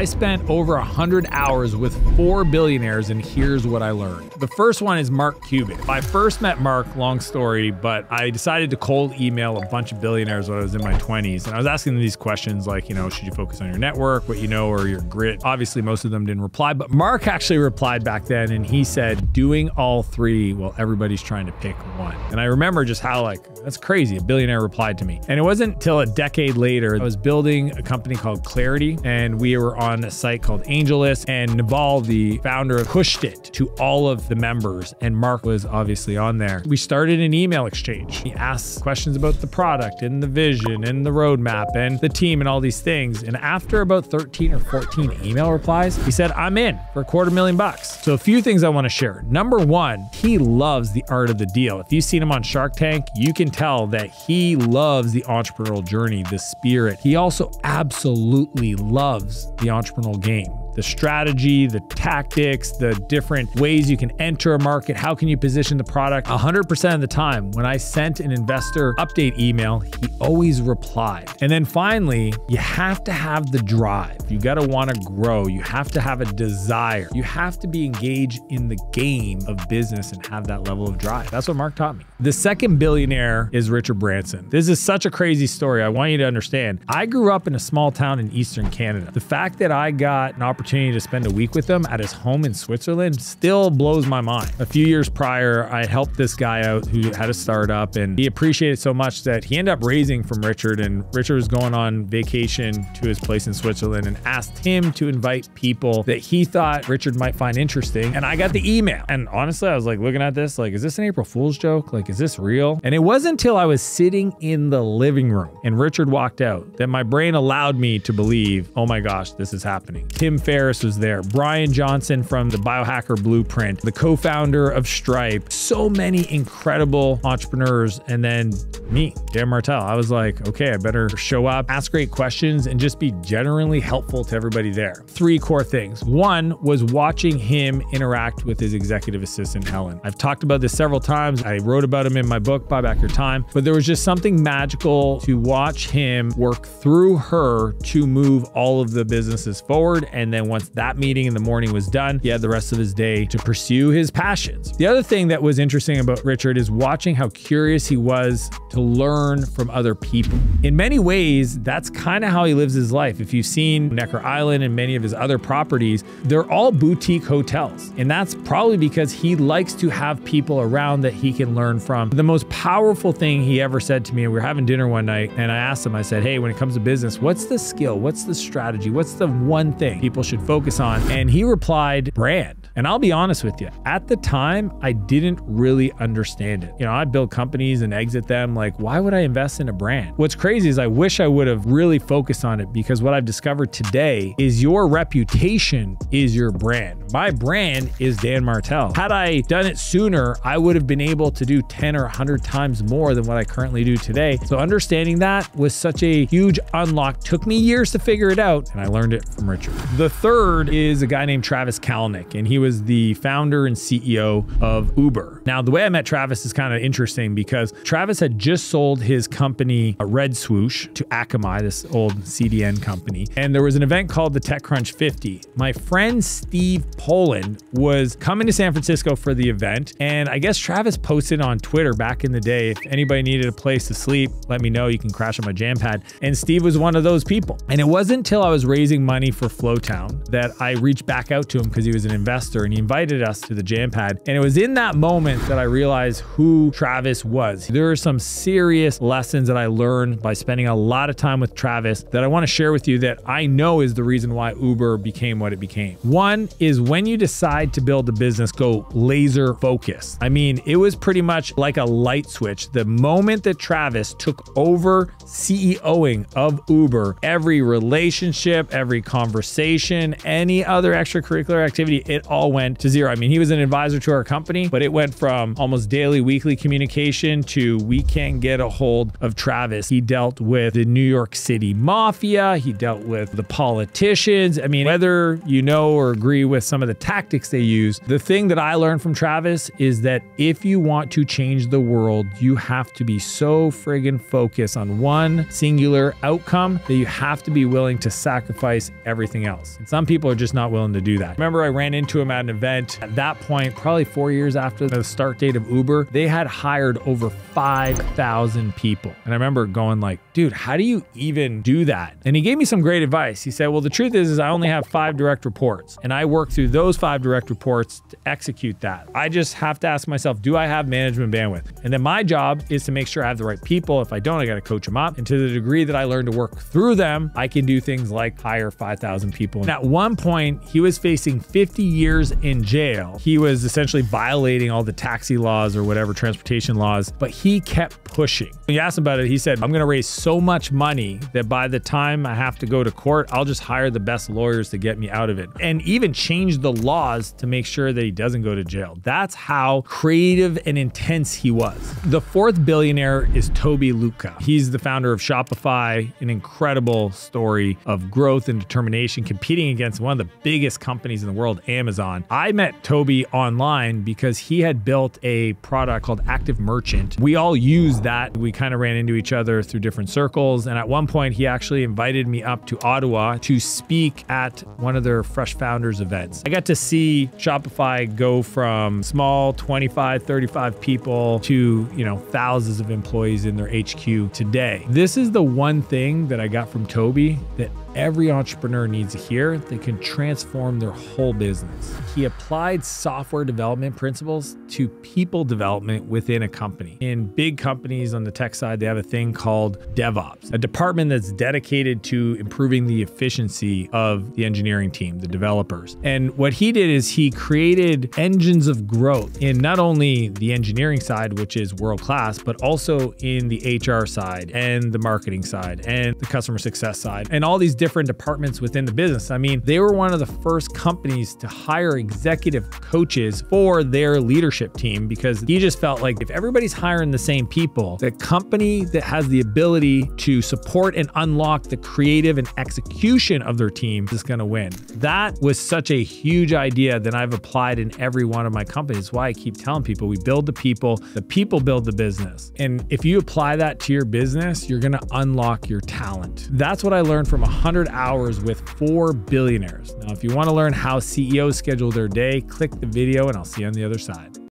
I spent over 100 hours with four billionaires, and here's what I learned. The first one is Mark Cuban. I first met Mark, long story, but I decided to cold email a bunch of billionaires when I was in my 20s. And I was asking them these questions like, you know, should you focus on your network, what you know, or your grit? Obviously, most of them didn't reply, but Mark actually replied back then and he said, doing all three while everybody's trying to pick one. And I remember just how, like, that's crazy. A billionaire replied to me. And it wasn't until a decade later, I was building a company called Clarity, and we were on a site called AngelList, and Naval, the founder, pushed it to all of the members, and Mark was obviously on there. We started an email exchange. He asked questions about the product and the vision and the roadmap and the team and all these things. And after about 13 or 14 email replies, he said, I'm in for a quarter million bucks. So a few things I want to share. Number one, he loves the art of the deal. If you've seen him on Shark Tank, you can tell that he loves the entrepreneurial journey, the spirit. He also absolutely loves the entrepreneurial game the strategy, the tactics, the different ways you can enter a market, how can you position the product. 100% of the time, when I sent an investor update email, he always replied. And then finally, you have to have the drive. You got to want to grow. You have to have a desire. You have to be engaged in the game of business and have that level of drive. That's what Mark taught me. The second billionaire is Richard Branson. This is such a crazy story. I want you to understand. I grew up in a small town in Eastern Canada. The fact that I got an opportunity to spend a week with him at his home in Switzerland still blows my mind. A few years prior, I helped this guy out who had a startup and he appreciated so much that he ended up raising from Richard and Richard was going on vacation to his place in Switzerland and asked him to invite people that he thought Richard might find interesting. And I got the email. And honestly, I was like looking at this, like, is this an April Fool's joke? Like, is this real? And it wasn't until I was sitting in the living room and Richard walked out that my brain allowed me to believe, oh my gosh, this is happening. Tim Ferriss was there, Brian Johnson from the Biohacker Blueprint, the co founder of Stripe, so many incredible entrepreneurs. And then me, Dan Martell. I was like, okay, I better show up, ask great questions, and just be generally helpful to everybody there. Three core things. One was watching him interact with his executive assistant, Helen. I've talked about this several times. I wrote about him in my book, Buy Back Your Time, but there was just something magical to watch him work through her to move all of the businesses forward. And then once that meeting in the morning was done, he had the rest of his day to pursue his passions. The other thing that was interesting about Richard is watching how curious he was to learn from other people. In many ways, that's kind of how he lives his life. If you've seen Necker Island and many of his other properties, they're all boutique hotels. And that's probably because he likes to have people around that he can learn from. The most powerful thing he ever said to me, we were having dinner one night, and I asked him, I said, Hey, when it comes to business, what's the skill? What's the strategy? What's the one thing people should focus on? And he replied, brand. And I'll be honest with you, at the time, I didn't really understand it. You know, I build companies and exit them. Like, why would I invest in a brand? What's crazy is I wish I would have really focused on it because what I've discovered today is your reputation is your brand. My brand is Dan Martell. Had I done it sooner, I would have been able to do 10 or 100 times more than what I currently do today. So understanding that was such a huge unlock. Took me years to figure it out, and I learned it from Richard. The third is a guy named Travis Kalanick, and he was the founder and CEO of Uber. Now, the way I met Travis is kind of interesting because Travis had just sold his company, uh, Red Swoosh, to Akamai, this old CDN company. And there was an event called the TechCrunch 50. My friend Steve Poland was coming to San Francisco for the event. And I guess Travis posted on Twitter back in the day if anybody needed a place to sleep, let me know. You can crash on my jam pad. And Steve was one of those people. And it wasn't until I was raising money for Flowtown that I reached back out to him because he was an investor and he invited us to the jam pad. And it was in that moment that I realized who Travis was. There are some serious lessons that I learned by spending a lot of time with Travis that I want to share with you that I know is the reason why Uber became what it became. One is when you decide to build a business, go laser focused. I mean, it was pretty much like a light switch. The moment that Travis took over CEOing of Uber, every relationship, every conversation, any other extracurricular activity, it all went to zero. I mean, he was an advisor to our company, but it went from almost daily, weekly communication to we can't get a hold of Travis. He dealt with the New York City mafia, he dealt with the politicians. I mean, whether you know or agree with some of the tactics they use, the thing that I learned from Travis is that if you want to change the world, you have to be so friggin' focused on one singular outcome that you have to be willing to sacrifice everything else. And some people are just not willing to do that. Remember, I ran into him at an event. At that point, probably four years after the start date of Uber, they had hired over 5,000 people. And I remember going like, dude, how do you even do that? And he gave me some great advice. He said, well, the truth is, is I only have five direct reports and I work through those five direct reports to execute that. I just have to ask myself, do I have management bandwidth? And then my job is to make sure I have the right people. If I don't, I got to coach them up. And to the degree that I learn to work through them, I can do things like hire 5,000 people. At one point, he was facing 50 years in jail. He was essentially violating all the taxi laws or whatever transportation laws, but he kept pushing. When you asked him about it, he said, I'm going to raise so much money that by the time I have to go to court, I'll just hire the best lawyers to get me out of it. And even change the laws to make sure that he doesn't go to jail. That's how creative and intense he was. The fourth billionaire is Toby Lütke. He's the founder of Shopify, an incredible story of growth and determination, competing against one of the biggest companies in the world, Amazon. I met Toby online because he had built a product called Active Merchant. We all used that. We kind of ran into each other through different circles. And at one point, he actually invited me up to Ottawa to speak at one of their Fresh Founders events. I got to see Shopify go from small 25, 35 people to, you know, thousands of employees in their HQ today. This is the one thing that I got from Toby that every entrepreneur needs to hear that can transform their whole business. He applied software development principles to people development within a company. In big companies on the tech side, they have a thing called DevOps, a department that's dedicated to improving the efficiency of the engineering team, the developers. And what he did is he created engines of growth in not only the engineering side, which is world class, but also in the HR side and the marketing side and the customer success side and all these different departments within the business. I mean, they were one of the first companies to hire executive coaches for their leadership team because he just felt like if everybody's hiring the same people, the company that has the ability to support and unlock the creative and execution of their team is going to win. That was such a huge idea that I've applied in every one of my companies. Why I keep telling people we build the people, the people build the business. And if you apply that to your business, you're going to unlock your talent. That's what I learned from 100 hours with four billionaires. Now, if you want to learn how CEOs schedule their day, click the video and I'll see you on the other side.